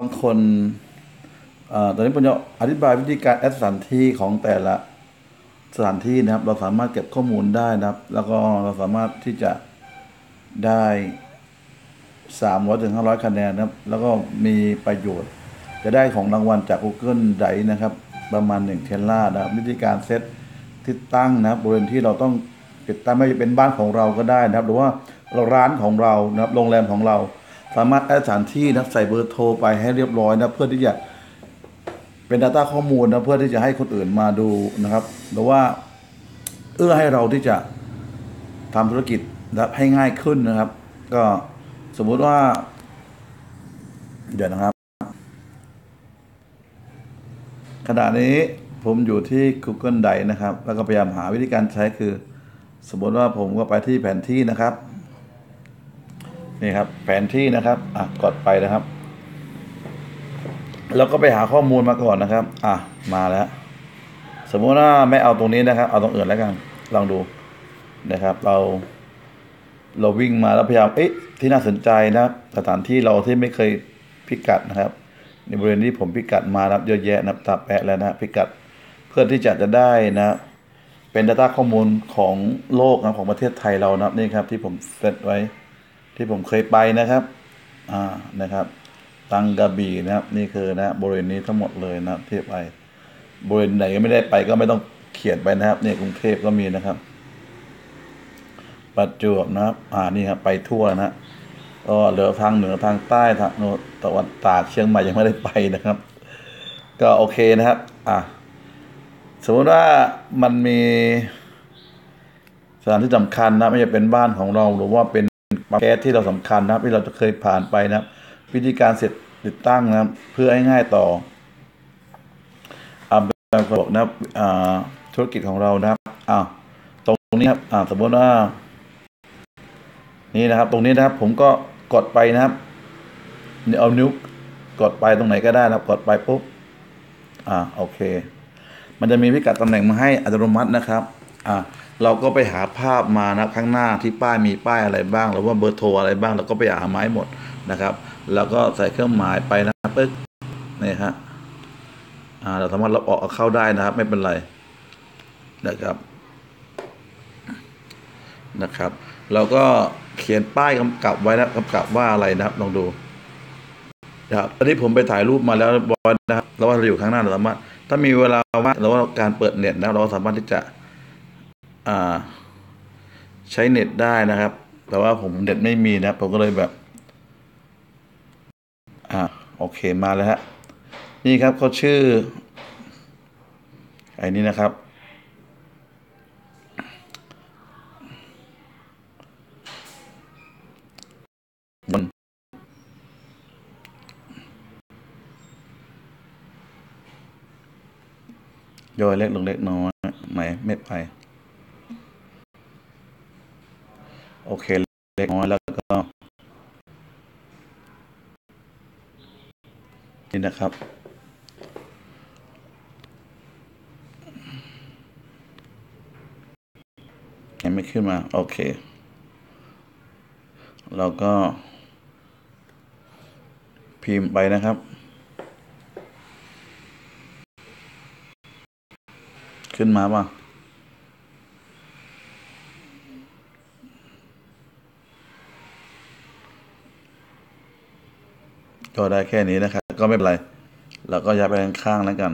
บางคนอตอนนี้ผมจะอธิบายวิธีการแอดสถานที่ของแต่ละสถานที่นะครับ เราสามารถเก็บข้อมูลได้นะครับ แล้วก็เราสามารถที่จะได้สามร้อยถึงห้าร้อยคะแนนนะครับ แล้วก็มีประโยชน์ จะได้ของรางวัลจาก Google d i นะครับ ประมาณ1เทสลานะครับ วิธีการเซตที่ตั้งนะครับบริเวณที่เราต้องติดตั้งไม่ว่าจะเป็นบ้านของเราก็ได้นะครับ หรือว่าร้านของเรานะครับโรงแรมของเรา สามารถแอดสถานที่นะใส่เบอร์โทรไปให้เรียบร้อยนะเพื่อที่จะเป็น Data ข้อมูลนะเพื่อที่จะให้คนอื่นมาดูนะครับหรือว่าเอื้อให้เราที่จะทำธุรกิจนะให้ง่ายขึ้นนะครับ ก็สมมุติว่า เดี๋ยวนะครับ ขณะนี้ผมอยู่ที่ Google Drive นะครับ แล้วก็พยายามหาวิธีการใช้คือ สมมติว่าผมก็ไปที่แผนที่นะครับ นี่ครับ แผนที่นะครับอะกดไปนะครับ แล้วก็ไปหาข้อมูลมาก่อนนะครับ อะมาแล้ว สมมติว่าไม่เอาตรงนี้นะครับ เอาตรงอื่นแล้วกัน ลองดูนะครับ เรา เราวิ่งมาแล้วพยายามเอ๊ะที่น่าสนใจนะครับ สถานที่เราที่ไม่เคยพิกัดนะครับ ในบริเวณที่ผมพิกัดมานะครับเยอะแยะนับตาแปะแล้วนะพิกัดเพื่อที่จะจะได้นะ เป็น Data ข้อมูลของโลกนะของประเทศไทยเรานะครับนี่ครับที่ผมเซตไว้ ที่ผมเคยไปนะครับ อ่า นะครับ ตังกระบี่นะครับ นี่คือนะบริเวณนี้ทั้งหมดเลยนะครับที่ไป บริเวณไหนก็ไม่ได้ไปก็ไม่ต้องเขียนไปนะครับ เนี่ยกรุงเทพก็มีนะครับ ประจวบนะครับ อ่า นี่ครับไปทั่วนะก็เหลือทางเหนือทางใต้ทางโนตะวันตากเชียงใหม่ยังไม่ได้ไปนะครับ ก็โอเคนะครับ อ่าสมมติว่ามันมีสถานที่สำคัญนะไม่ใช่เป็นบ้านของเราหรือว่าเป็น แก๊สที่เราสำคัญนะครับ ที่เราจะเคยผ่านไปนะครับ วิธีการเสร็จติดตั้งนะครับ เพื่อให้ง่ายต่ออาแบบบอกนะครับอ่าธุรกิจของเรานะครับอ้าวตรงนี้ครับอ่าสมมติว่า นี่นะครับ ตรงนี้นะครับ ผมก็กดไปนะครับเนี่ยเอานิ้วกดไปตรงไหนก็ได้นะครับ กดไปปุ๊บอ่าโอเค มันจะมีพิกัดตำแหน่งมาให้อัตโนมัตินะครับ อ่าเราก็ไปหาภาพมานะข้างหน้าที่ป้ายมีป้ายอะไรบ้างหรือว่าเบอร์โทรอะไรบ้างเราก็ไปหาไม้หมดนะครับ แล้วก็ใส่เครื่องหมายไปนะปึ๊กนี่ฮะอ่าเราสามารถลบออกเข้าได้นะครับ ไม่เป็นไรนะครับนะครับ เราก็เขียนป้ายกำกับไว้นะกำกับว่าอะไรนะครับลองดูนะครับตอนนี้ผมไปถ่ายรูปมาแล้วบอยนะครับแล้วว่าเราอยู่ข้างหน้าเราสามารถถ้ามีเวลาว่างหรือว่าการเปิดเน็ตนะเราสามารถที่จะ ใช้เน็ตได้นะครับ แต่ว่าผมเน็ตไม่มีนะผมก็เลยแบบ อ่าโอเคมาแล้วฮะนี่ครับเขาชื่อไอ้นี่นะครับมันย่อยเล็กลงเล็กน้อยไหมไม่ไป โอเคเล็กน้อยแล้วก็นี่นะครับ ยังไม่ขึ้นมา โอเค เราก็ พิมพ์ไปนะครับ ขึ้นมาป่ะ ก็ได้แค่นี้นะครับ ก็ไม่เป็นไร เราก็ย้ายไปข้างๆแล้วกัน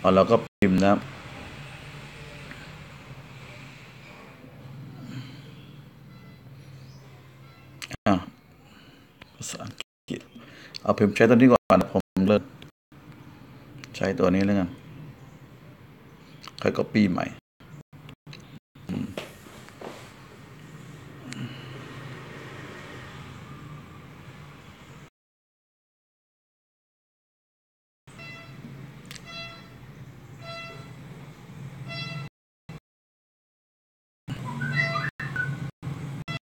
เอาเราก็พิมพ์นะครับภาษาอังกฤษเอาพิมพ์ใช้ตัวนี้ก่อนผมเลิกใช้ตัวนี้แล้วกันค่อยก็ปีใหม่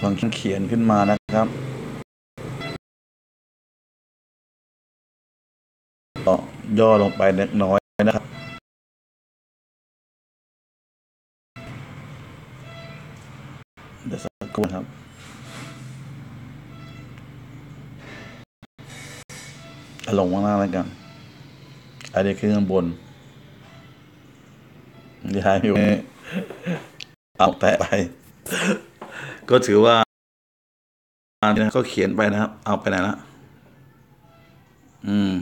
ฟังเขียนขึ้นมานะครับก็ย่อลงไปเล็กน้อยนะครับ เดี๋ยวสักครู่นครับลงข้างล่างแล้วกันอันนี้คือข้างบนย้ายอยู่เอาแตะไป ก็ถือว่าก็เขียนไปนะครับ เอาไปไหนละอืม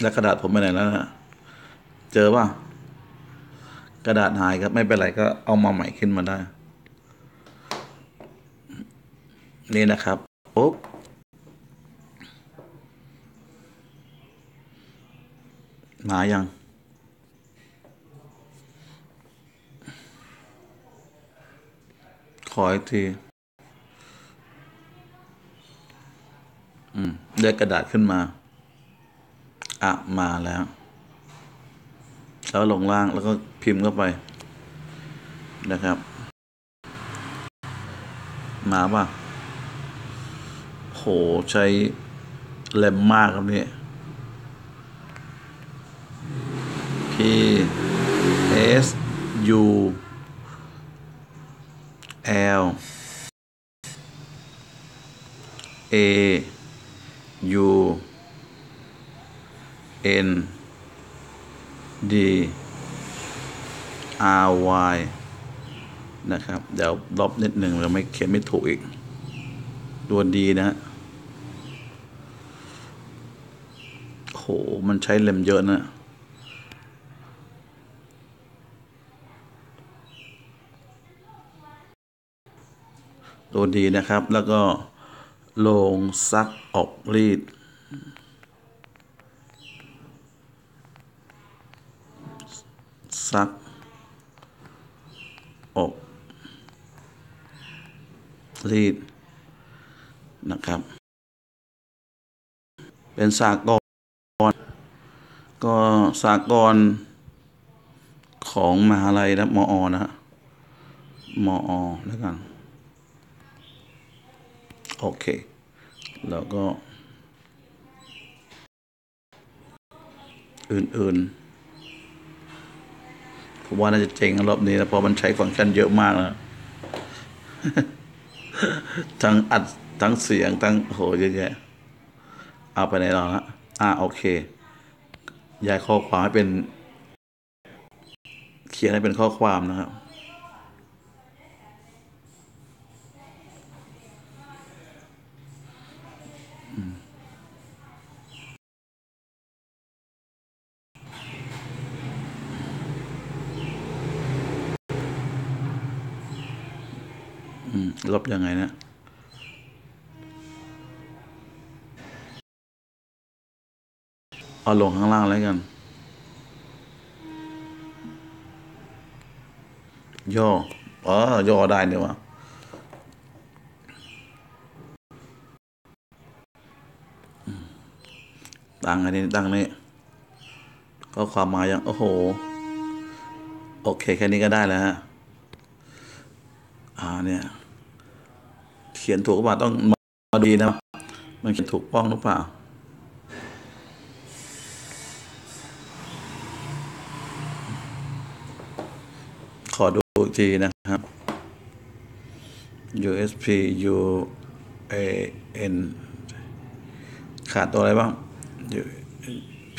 แล้วกระดาษผมไปไหนแล้วนะเจอป่ะกระดาษหายครับ ไม่เป็นไรก็เอามาใหม่ขึ้นมาได้ นี่นะครับปุ๊บมายัง ขออีกที อืม ได้กระดาษขึ้นมา อะ มาแล้ว แล้วลงล่างแล้วก็พิมพ์เข้าไป นะครับ มาป่ะ โห ใช้แรมมากครับนี่ P S U L A U N D R Y นะครับ เดี๋ยวลบนิดหนึ่งเราไม่เขียนไม่ถูกอีก ตัวดีนะฮะโห มันใช้เล่มเยอะนะตัวดีนะครับแล้วก็ ลงซักออกรีด ซัก ออกรีด นะครับ เป็นสากลก็สากลของมหาลัยนะมอ นะฮะมอ แล้วกัน โอเค แล้วก็ อื่นๆ ผมว่าน่าจะเจ๋งรอบนี้นะเพราะมันใช้ฟังก์ชันเยอะมากนะทั้งอัดทั้งเสียงทั้งโหเยอะแยะเอาไปไหนรอฮะอ่าโอเค ย้ายข้อความให้เป็น เขียนให้เป็นข้อความนะครับ ลบยังไงนะเอาลงข้างล่างแล้วกัน ย่ออ๋อย่อได้เนี่ยวะตั้งอันนี้ตั้งนี้ก็ความหมายัง โอ้โห โอเค แค่นี้ก็ได้แล้วฮะ อ่าเนี่ย ขียนถูกหรือเปล่าต้องมาดีนะ มันเขียนถูกป้องหรือเปล่าขอดูอีกทีนะครับ USP U A N ขาดตัวอะไรบ้าง P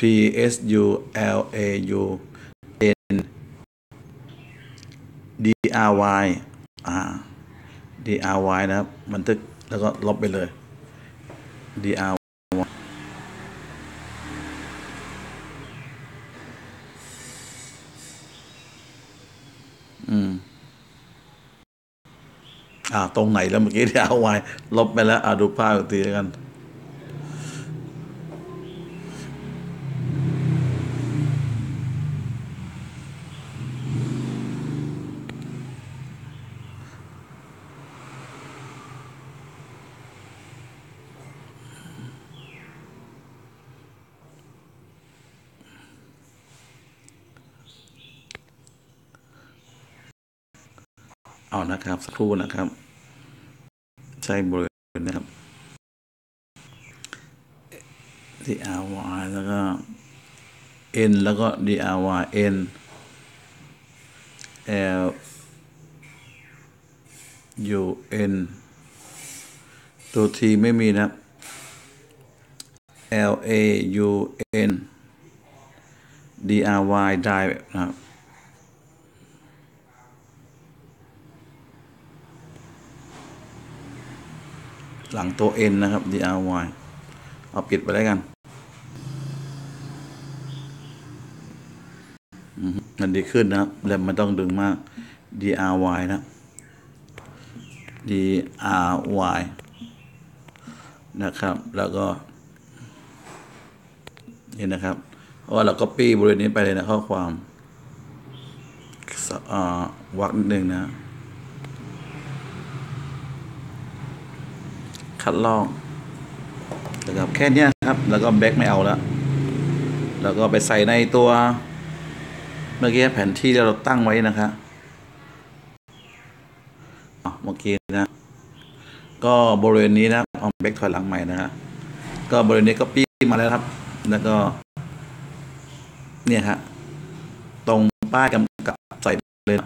S U L A U N D R Y อ่า D R Y นะครับบันทึกแล้วก็ลบไปเลย D R Y อืม อ่า ตรงไหนแล้วเมื่อกี้ที่เอาไว้ลบไปแล้ว อ่าดูภาพอีกทีแล้วกัน เอานะครับสักครู่นะครับ ใช้บริเวณนะครับ D R Y แล้วก็ N แล้วก็ D R Y N L U N ตตัวทีไม่มีนะครับ L A U N D R Y ได้นะครับ หลังตัว N นะครับ D R Y เอาปิดไปแล้วกันมันดีขึ้นนะครับแล้วไม่ต้องดึงมาก D R Y นะ D R Y นะครับ แล้วก็ นี่นะครับเพราะเราก็ปี้บริเวณนี้ไปเลยนะข้อความอ่าวักนิดนึงนะ คัดลอกนะครับแค่เนี้ยครับ แล้วก็แบ็กไม่เอาแล้ว แล้วก็ไปใส่ในตัวเมื่อกี้แผนที่ที่เราตั้งไว้นะครับอะเมื่อกี้นะ ก็บริเวณนี้นะเอาแบ็กถอยหลังใหม่นะฮะก็บริเวณนี้ก็ปี้มาแล้วครับ แล้วก็ เนี่ยฮะตรงป้ายกำกับใส่เลย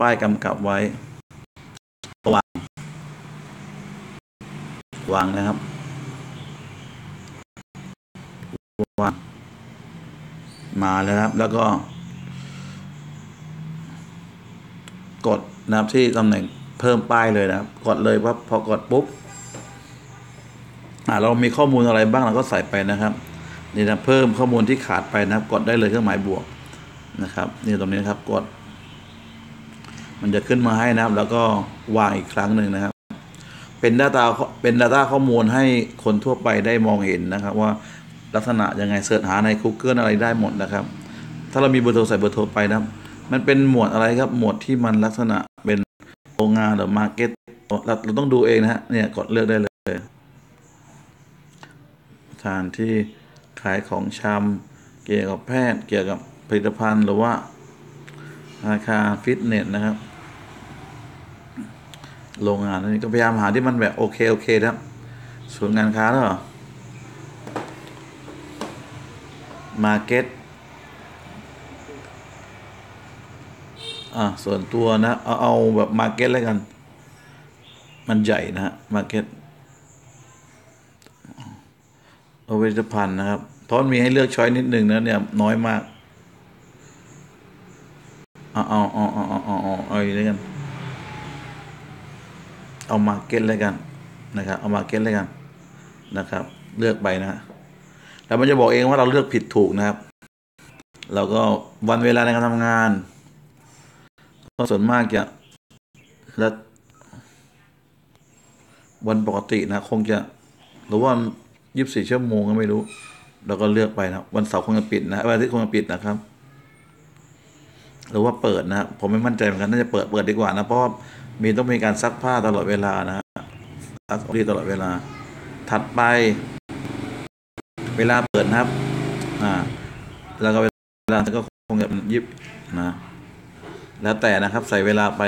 ป้ายกำกับไว้ วาง วางนะครับวางมาแล้วครับ แล้วก็ กดนะครับที่ตำแหน่งเพิ่มป้ายเลยนะครับ กดเลยว่าพอกดปุ๊บอ่าเรามีข้อมูลอะไรบ้างเราก็ใส่ไปนะครับ นี่นะเพิ่มข้อมูลที่ขาดไปนะครับ กดได้เลยเครื่องหมายบวกนะครับ นี่ตรงนี้นะครับกด มันจะขึ้นมาให้นะครับ แล้วก็วางอีกครั้งหนึ่งนะครับ เป็น Data เป็น Data ข้อมูลให้คนทั่วไปได้มองเห็นนะครับ ว่าลักษณะยังไงเสิร์ชหาใน Google อะไรได้หมดนะครับ ถ้าเรามีเบอร์โทรใส่เบอร์โทรไปนะมันเป็นหมวดอะไรครับหมวดที่มันลักษณะเป็นโรงงานหรือ market เราเราต้องดูเองนะฮะเนี่ยกดเลือกได้เลยสถานที่ขายของชำเกี่ยวกับแพทย์เกี่ยวกับผลิตภัณฑ์หรือว่าราคาฟิตเนสนะครับ โรงงานนี้ก็พยายามหาที่มันแบบโอเค โอเคครับศูนย์การค้าหรอmarket อะส่วนตัวนะ เอาเอาแบบ market แล้วกัน มันใหญ่นะฮะ market เอาเวชภัณฑ์นะครับเพราะมีให้เลือก choice นิดหนึ่งนะเนี่ยน้อยมาก เอาเอาเอาเอาเอาเอาเอาอย่างนี้กัน เอา market เลยกันนะครับ เอา market เลยกันนะครับ เลือกไปนะแล้วมันจะบอกเองว่าเราเลือกผิดถูกนะครับ เราก็วันเวลาในการทำงานก็ส่วนมากจะแล้ววันปกตินะ คงจะหรือว่ายี่สิบสี่ชั่วโมงก็ไม่รู้ เราก็เลือกไปนะวันเสาร์คงจะปิดนะวันอาทิตย์คงจะปิดนะครับ หรือว่าเปิดนะผมไม่มั่นใจเหมือนกันน่าจะเปิดเปิดดีกว่านะเพราะ มีต้องมีการซักผ้าตลอดเวลานะซักรีตลอดเวลา ถัดไป เวลาเปิดนะครับ อ่า แล้วก็เวลาก็คงจะยิบนะ แล้วแต่นะครับใส่เวลาไป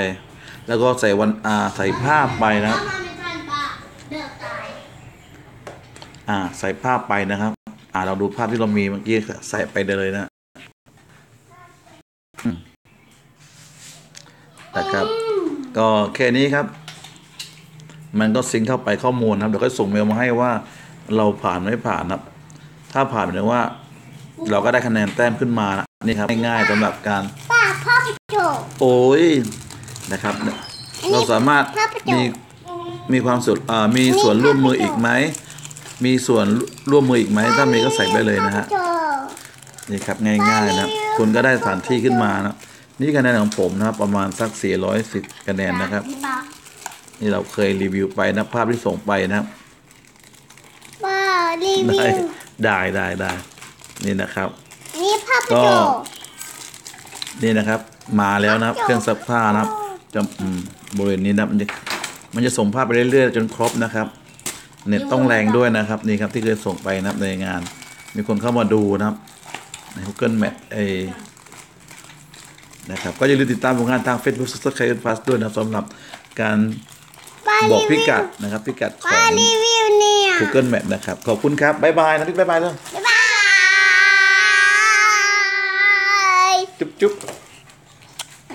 แล้วก็ใส่วันอ่าใส่ภาพไปนะครับถ้าไม่ทันะอ่า ใส่ภาพไปนะครับ อ่าเราดูภาพที่เรามีเมื่อกี้ใส่ไปได้เลยนะอืมนะครับ ก็แค่นี้ครับ มันก็ซิงค์เข้าไปข้อมูลนะครับเดี๋ยวก็ส่งเมลมาให้ว่าเราผ่านไม่ผ่านนะครับ ถ้าผ่านหมายถึงว่า เราก็ได้คะแนนแต้มขึ้นมานะนี่ครับง่ายๆสำหรับการป้าพ่อไปโจกโอ้ยนะครับ เราสามารถมีมีความสุดอ่ามีส่วนร่วมมืออีกไหม มีส่วนร่วมมืออีกไหม ถ้ามีก็ใส่ไปเลยนะฮะโจกนี่ครับง่ายๆนะครับคุณก็ได้สถานที่ขึ้นมานะ นี่คะแนนของผมนะครับ ประมาณสัก 410 คะแนนนะครับป้านี่เราเคยรีวิวไปนะภาพที่ส่งไปนะครับป้ารีวิได้วได้ได้ได้นี่นะครับ นี่พ่อไปก็โจกนี่นะครับ มาแล้วนะครับ เครื่องซักผ้านะครับจะอืมบริเวณนี้นะครับมันจะมันจะส่งภาพไปเรื่อยๆ จนครบนะครับ เน็ตต้องแรงด้วยนะครับ นี่ครับที่เคยส่งไปนะครับในงาน มีคนเข้ามาดูนะครับใน Google Map เอ นะครับ ก็อย่าลืมติดตามผลงานทาง Facebook Subscribe Plus ด้วยนะครับสำหรับการป้าบอกรีพิวิวกัดนะครับพิกัดขอป้างรีวิวเนี่ย Google Map นะครับ ขอบคุณครับ บ๊ายบายนะพี่บ๊ายบายเลยบ๊ายบาย จุ๊บจุ๊บ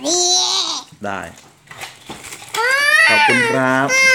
นี่ได้ ขอบคุณครับ